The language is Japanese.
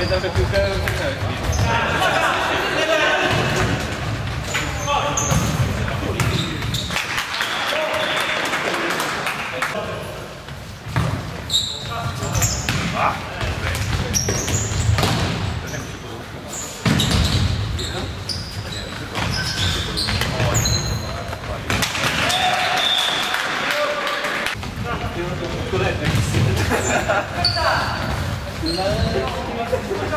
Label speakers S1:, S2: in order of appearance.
S1: Pamiętam, że piłkę wygrałeś.
S2: Kolejny. Thank you.